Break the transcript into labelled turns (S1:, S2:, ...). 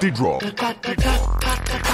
S1: the drop.